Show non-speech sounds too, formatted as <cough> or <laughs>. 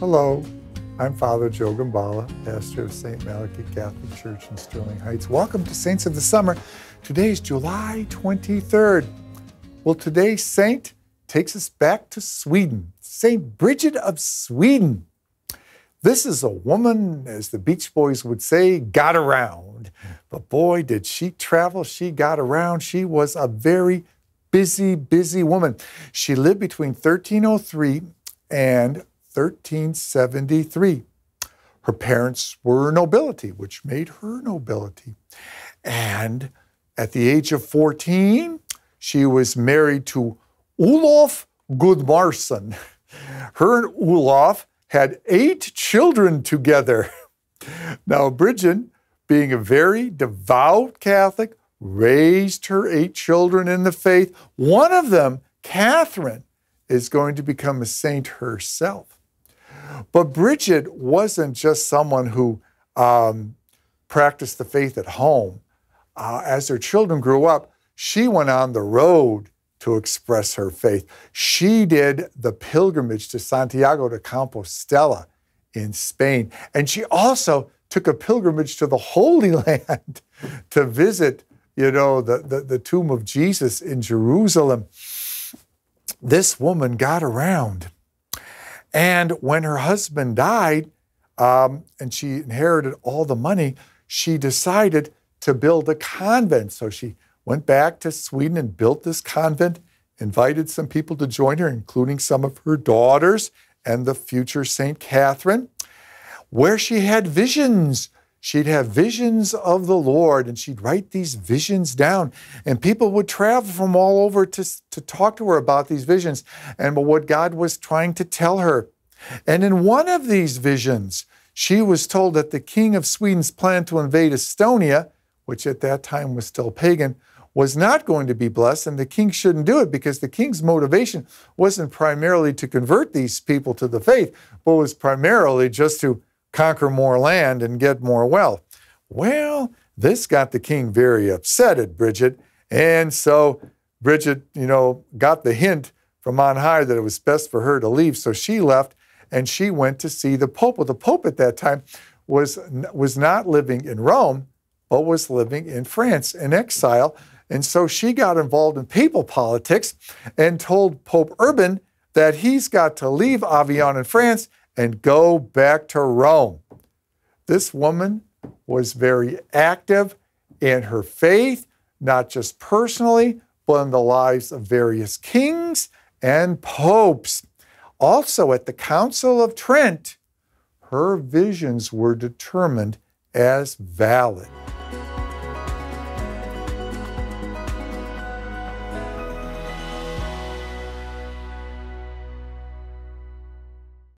Hello, I'm Father Joe Gambala, pastor of St. Malachy Catholic Church in Sterling Heights. Welcome to Saints of the Summer. Today is July 23rd. Well, today's saint takes us back to Sweden, St. Bridget of Sweden. This is a woman, as the Beach Boys would say, got around. But boy, did she travel, she got around. She was a very busy, busy woman. She lived between 1303 and 1373. Her parents were nobility, which made her nobility. And at the age of 14, she was married to Olof Gudmarsson. Her and Olof had eight children together. Now, Bridget, being a very devout Catholic, raised her eight children in the faith. One of them, Catherine, is going to become a saint herself. But Bridget wasn't just someone who um, practiced the faith at home. Uh, as her children grew up, she went on the road to express her faith. She did the pilgrimage to Santiago de Compostela in Spain. And she also took a pilgrimage to the <laughs> Holy Land to visit, you know, the, the, the tomb of Jesus in Jerusalem. This woman got around. And when her husband died um, and she inherited all the money, she decided to build a convent. So she went back to Sweden and built this convent, invited some people to join her, including some of her daughters and the future St. Catherine, where she had visions. She'd have visions of the Lord and she'd write these visions down. And people would travel from all over to, to talk to her about these visions and what God was trying to tell her. And in one of these visions, she was told that the king of Sweden's plan to invade Estonia, which at that time was still pagan, was not going to be blessed, and the king shouldn't do it because the king's motivation wasn't primarily to convert these people to the faith, but was primarily just to conquer more land and get more wealth. Well, this got the king very upset at Bridget, and so Bridget, you know, got the hint from on high that it was best for her to leave, so she left and she went to see the Pope. Well, the Pope at that time was, was not living in Rome, but was living in France in exile. And so she got involved in papal politics and told Pope Urban that he's got to leave Avignon in France and go back to Rome. This woman was very active in her faith, not just personally, but in the lives of various kings and popes. Also, at the Council of Trent, her visions were determined as valid.